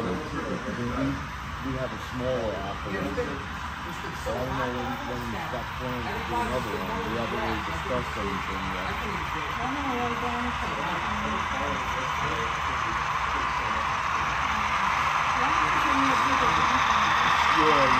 We, we have a smaller operation. So I don't know when, when we got plans to do another one. We haven't really discussed anything yet. Yeah, yeah, yeah.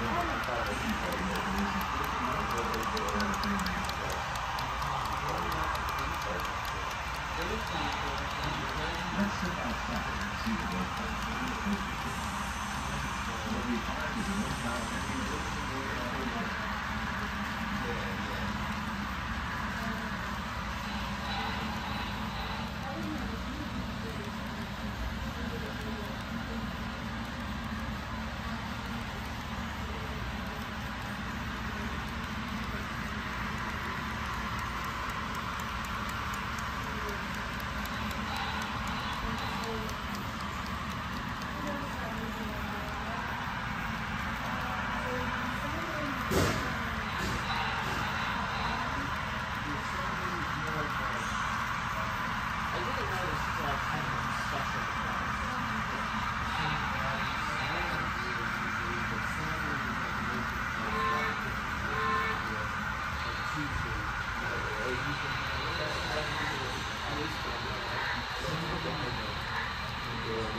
let's sit What we find is a